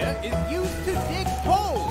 is used to dig holes.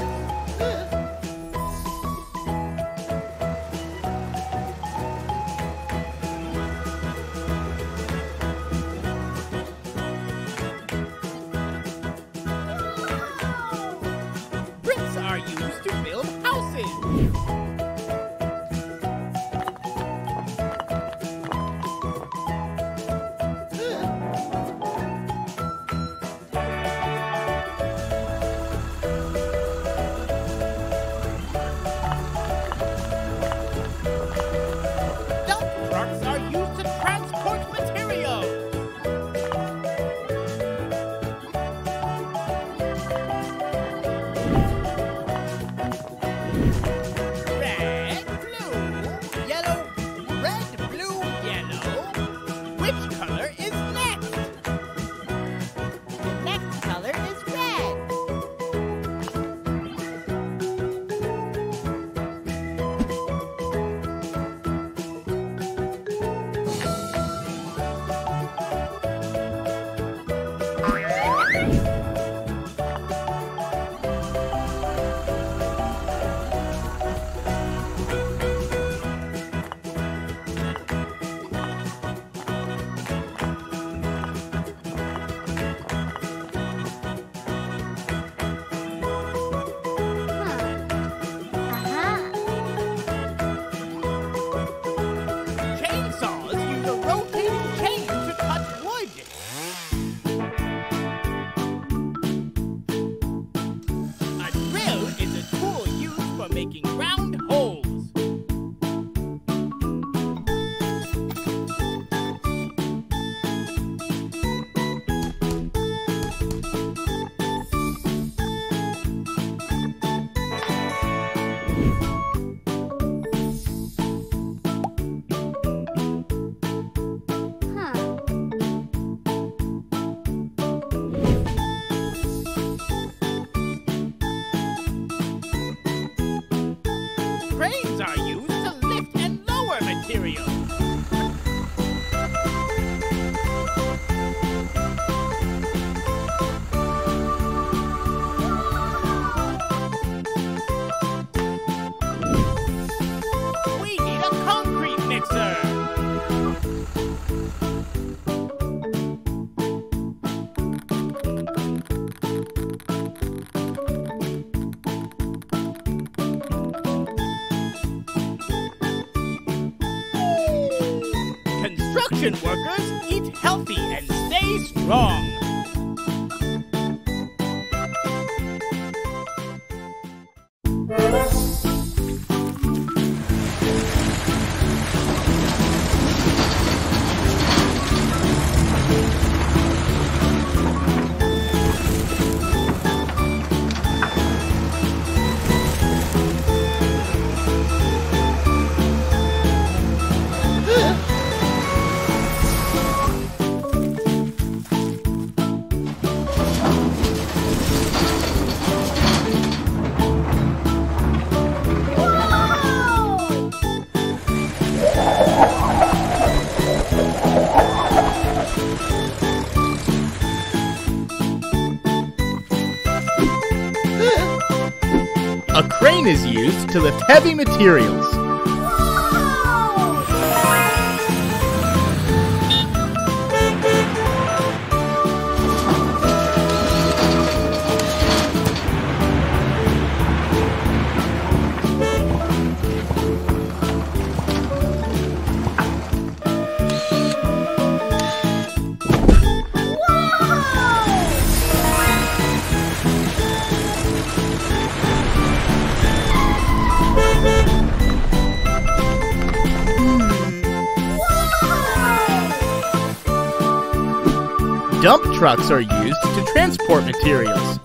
Cranes are used Construction workers eat healthy and stay strong. A crane is used to lift heavy materials. Dump trucks are used to transport materials.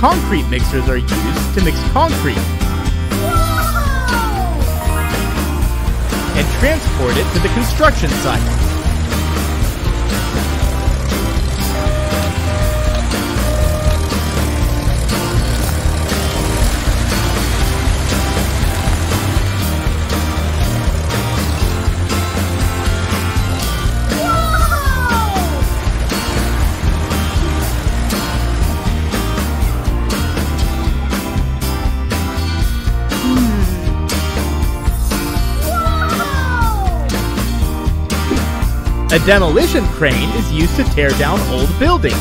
Concrete mixers are used to mix concrete and transport it to the construction site. A demolition crane is used to tear down old buildings.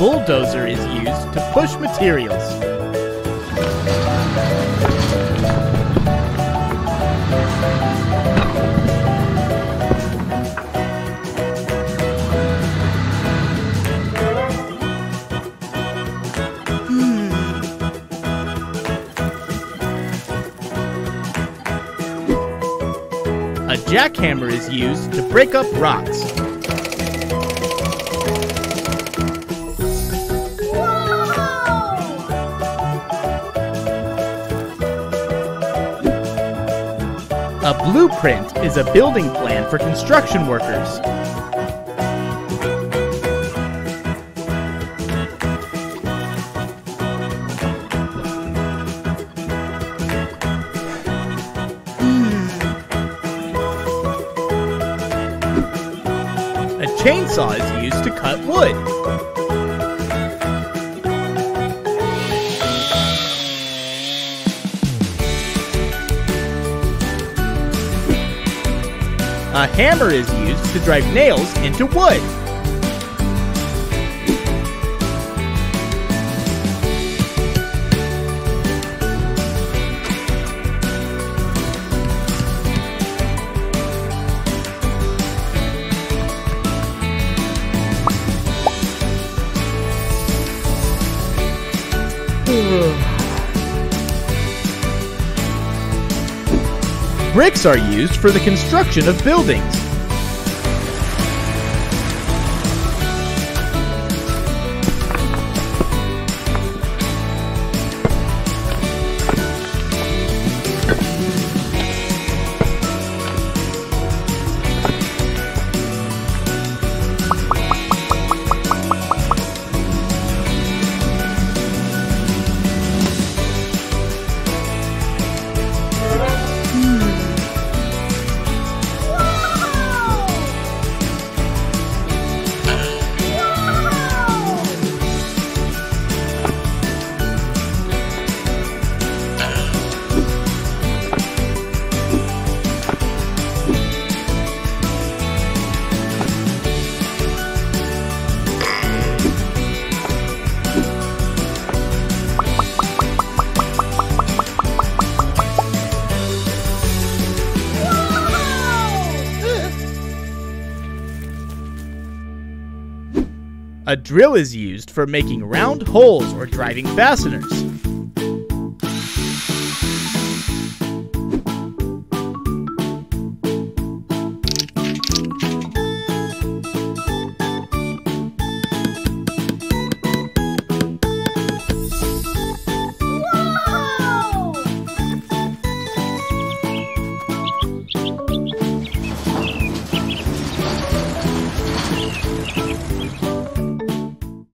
Bulldozer is used to push materials. Hmm. A jackhammer is used to break up rocks. Blueprint is a building plan for construction workers. A chainsaw is used to cut wood. A hammer is used to drive nails into wood. Bricks are used for the construction of buildings. A drill is used for making round holes or driving fasteners.